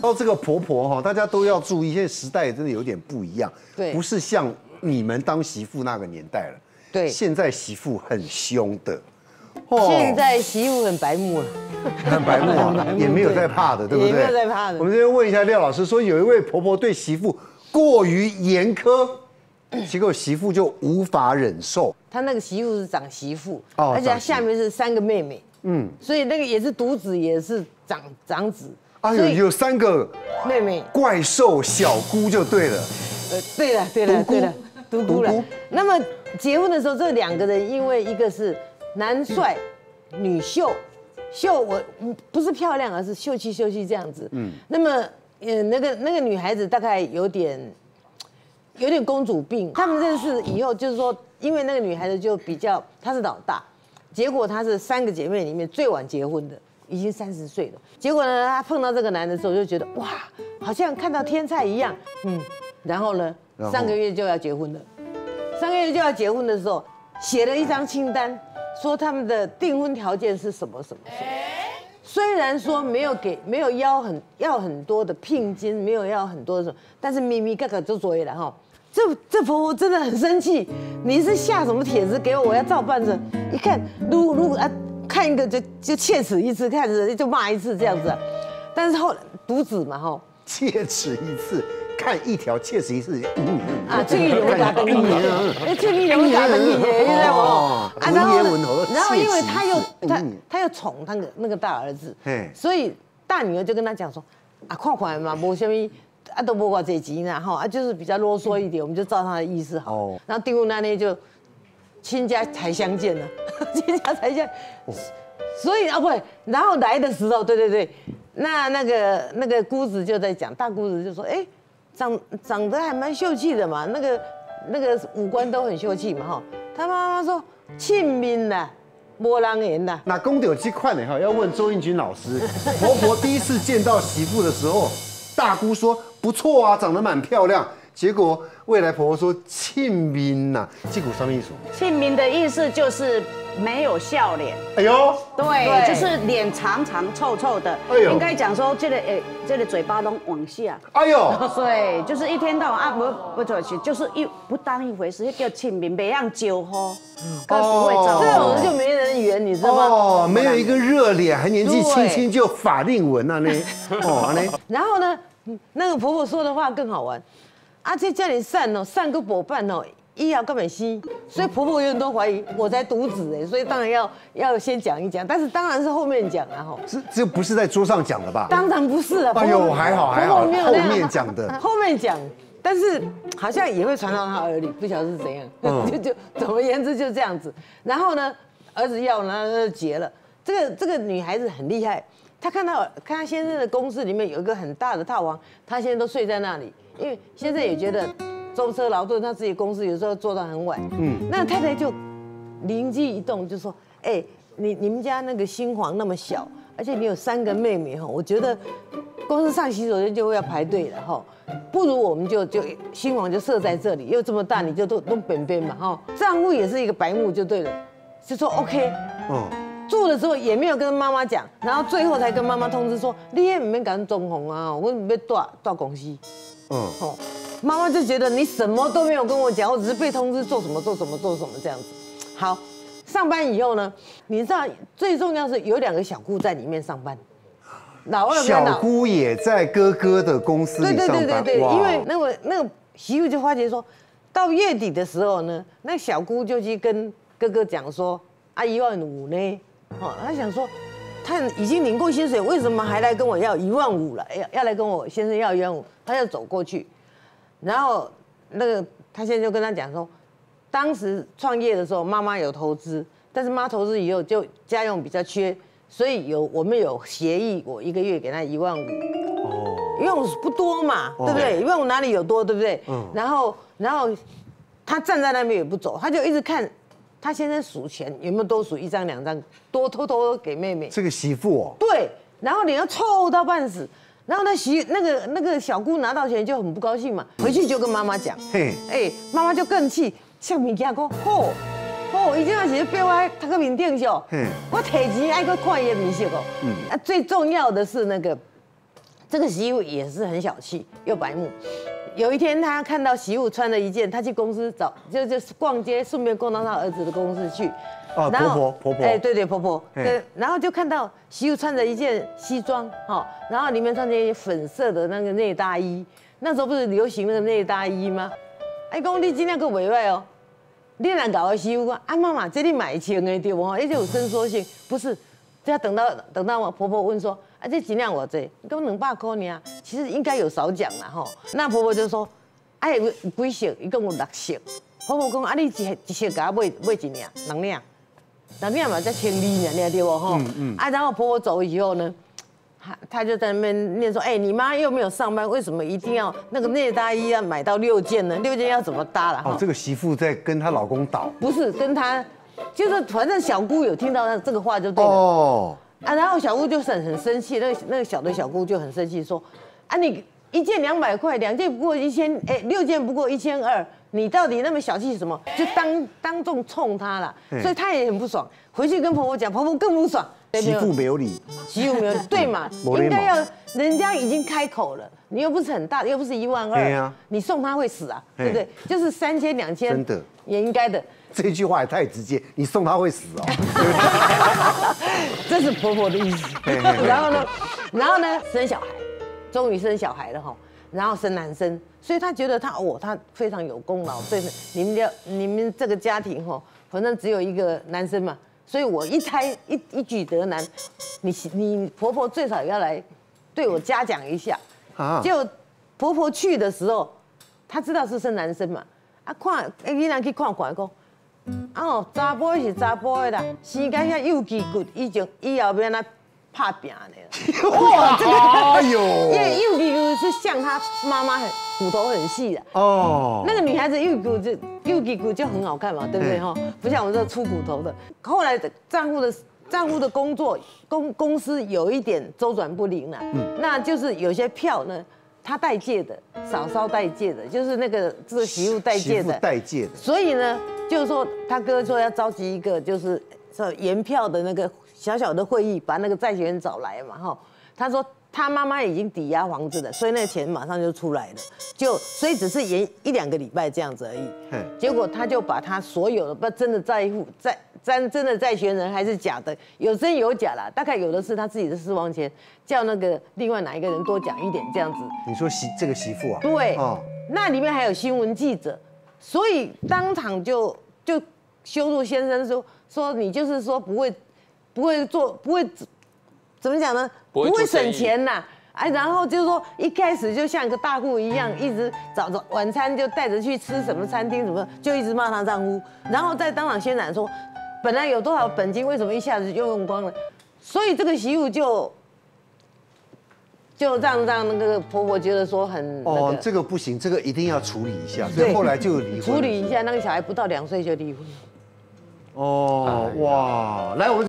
到这个婆婆哈，大家都要注意，现在时代真的有点不一样，对。不是像你们当媳妇那个年代了，对。现在媳妇很凶的，哦。现在媳妇很白目了，很白目啊，也没有在怕的，对。不对？也没有在怕的。我们这边问一下廖老师，说有一位婆婆对媳妇过于严苛，结果媳妇就无法忍受。她那个媳妇是长媳妇，哦而且他长媳妇。下面是三个妹妹，嗯，所以那个也是独子，也是长长子，哎呦有三个妹妹，怪兽小姑就对了。呃，对了，对了，对了，独孤了。那么结婚的时候，这两个人因为一个是男帅，女秀，秀我嗯不是漂亮，而是秀气秀气这样子。嗯，那么呃那个那个女孩子大概有点有点公主病。他们认识以后，就是说，因为那个女孩子就比较她是老大，结果她是三个姐妹里面最晚结婚的。已经三十岁了，结果呢，她碰到这个男的时候，就觉得哇，好像看到天菜一样，嗯，然后呢，上个月就要结婚了，上个月就要结婚的时候，写了一张清单，说他们的订婚条件是什么什么什么。虽然说没有给没有要很要很多的聘金，没有要很多的什么，但是咪咪嘎嘎就作业了哈。这这婆婆真的很生气，你是下什么帖子给我，我要照办着。一看，如如啊，看一个就就切齿一次，看着就骂一次这样子啊。但是后来独子嘛哈，切齿一次，看一条切齿一次，嗯啊，这个有打灯你，哎，这个有打灯你，你知道哦吗？啊，然后然后因为他又他嗯他又宠那个那个大儿子嘿，所以大女儿就跟他讲说，啊，看看嘛，无什么。啊，都无偌这钱啦，哈啊，就是比较啰嗦一点，我们就照他的意思好。哦然后订婚那天就亲家才相见了，亲家才相，所以啊不，然后来的时候，对对对，那那个那个姑子就在讲，大姑子就说，哎，长长得还蛮秀气的嘛，那个那个五官都很秀气嘛哈。他妈妈说亲民啦，无人缘啦。那公有这块呢哈，要问周应军老师，婆婆第一次见到媳妇的时候，大姑说不错啊，长得蛮漂亮。结果未来婆婆说庆民呐，这股什么意思？庆民的意思就是没有笑脸，哎呦，对，对就是脸长长臭臭的。哎呦应该讲说这个诶，这个嘴巴都往下。哎呦，对，就是一天到晚啊，不不对，就是一不当一回事，那叫庆民，别让酒喝，更不会招这。种人就没人缘，你知道吗？哦，没有一个热脸，还年纪轻对轻就法令纹啊呢，哦呢，然后呢，那个婆婆说的话更好玩，啊，这叫你散哦，散个伙伴哦，医药根本吸，所以婆婆永远都怀疑我才独子哎，所以当然要要先讲一讲，但是当然是后面讲啊哈，这这不是在桌上讲的吧？当然不是了，哎呦还好还好后面讲的 后面讲，但是好像也会传到他耳里，不晓得是怎样，嗯就就总而言之就这样子。然后呢，儿子要呢他就结了，这个这个女孩子很厉害，她看到看她先生的公司里面有一个很大的套房，她现在都睡在那里，因为先生也觉得舟车劳顿，他自己公司有时候做到很晚，嗯，那太太就灵机一动，就说：“哎、你你们家那个新房那么小，而且你有三个妹妹哈，我觉得公司上洗手间就会要排队了哈，不如我们就就新房就设在这里，又这么大，你就都弄本边嘛哈。丈夫也是一个白目就对了，就说 OK。嗯，住的时候也没有跟妈妈讲，然后最后才跟妈妈通知说，你也没敢中红啊，我没大大公司。嗯，哦，妈妈就觉得你什么都没有跟我讲，我只是被通知做什么做什么做什么这样子。好，上班以后呢，你知道最重要是有两个小姑在里面上班，老二跟小姑也在哥哥的公司对对里上班，对对对，哇。因为那个那个媳妇就发觉说，到月底的时候呢，那小姑就去跟哥哥讲说，啊一万五呢，哦，他想说。他已经领过薪水，为什么还来跟我要一万五了？要要来跟我先生要一万五，他就走过去，然后那个他现在就跟他讲说，当时创业的时候，妈妈有投资，但是妈投资以后就家用比较缺，所以有我们有协议，我一个月给他一万五，哦，因为我不多嘛，对不对？一万五哪里有多，对不对？嗯然后，然后他站在那边也不走，他就一直看他先生数钱有没有多数一张两张，多偷偷给妹妹。这个媳妇哦，对，然后你要臭到半死。然后那媳那个那个小姑拿到钱就很不高兴嘛，回去就跟妈妈讲，嘿，哎，妈妈就更气，向物件讲，吼，吼，伊这样是被我他个面顶上嘿，我提钱爱去看伊的面色哦。嗯，啊，最重要的是那个这个媳妇也是很小气又白目。有一天，他看到媳妇穿了一件，他去公司找，就就是逛街，顺便逛到他儿子的公司去。哦然后婆婆婆婆哎，对对婆婆，对，然后就看到媳妇穿着一件西装，哈，然后里面穿着一件粉色的那个内搭衣，那时候不是流行那个内搭衣吗？哎，讲你今天个委外哦，你难搞个媳妇讲啊妈妈，这里买穿的对不哈？而且有伸缩性，不是，这要等到等到我婆婆问说，啊这几两我这，跟两百块呢，其实应该有少奖啦吼。那婆婆就说，哎有几色，一共有六色。婆婆讲啊你一一色给我买买一两，两两。两领嘛才千二呢，对不哈？啊，然后婆婆走以后呢，她她就在那边念说，哎，你妈又没有上班，为什么一定要那个内搭衣要买到六件呢？六件要怎么搭了？哦哈，这个媳妇在跟她老公倒。不是跟她，就是反正小姑有听到她这个话就对了。哦，啊，然后小姑就很很生气，那个那个小的小姑就很生气，说，啊你一件两百块，两件不过一千，哎，六件不过一千二，你到底那么小气什么？就当当众冲她了，嗯所以她也很不爽，回去跟婆婆讲，婆婆更不爽，对媳妇没有理。媳妇没有对嘛？应该要人家已经开口了，你又不是很大，又不是一万二你送他会死啊，嘿对不对？就是三千两千，真的也应该的。这句话也太直接，你送他会死哦。这是婆婆的意思。然后呢，然后呢，生小孩，终于生小孩了哈，然后生男生，所以他觉得他哦，他非常有功劳，对你们家你们这个家庭哈，反正只有一个男生嘛，所以我一胎一一举得男，你你婆婆最少要来对我嘉奖一下。啊结果婆婆去的时候，她知道是生男生嘛，啊看，哎，囡仔去看看讲。啊哦，查甫的是查甫的啦，生甲遐幼肌骨，以前以后要安怎拍拼的啦。哇，这个，哎 因为呦，幼肌骨是像她妈妈很骨头很细的，哦，那个女孩子幼骨就幼肌骨就很好看嘛，对不对嗯哈？不像我们这粗骨头的。后来的丈夫的丈夫的工作公公司有一点周转不灵了，嗯那就是有些票呢，他代借的，嫂嫂代借的，就是那个这个媳妇代借的，代借的。所以呢，就是说他哥说要召集一个就是说延票的那个小小的会议，把那个债权人找来嘛哈。他说他妈妈已经抵押房子了，所以那个钱马上就出来了，就所以只是延一两个礼拜这样子而已嗯。结果他就把他所有的不真的债务债真真的债权人还是假的，有真有假啦，大概有的是他自己的私房钱，叫那个另外哪一个人多讲一点这样子。你说媳这个媳妇啊？对，哦，那里面还有新闻记者，所以当场就就羞辱先生说说你就是说不会不会做不会怎么讲呢？不会省钱呐。哎，然后就是说一开始就像个大户一样，一直早早晚餐就带着去吃什么餐厅什么，就一直骂她丈夫，然后再当场宣染说，本来有多少本金，为什么一下子就用光了？所以这个媳妇就就让让那个婆婆觉得说很那哦，这个不行，这个一定要处理一下，所以对后来就离婚。处理一下，那个小孩不到两岁就离婚。哦，哇，来我们。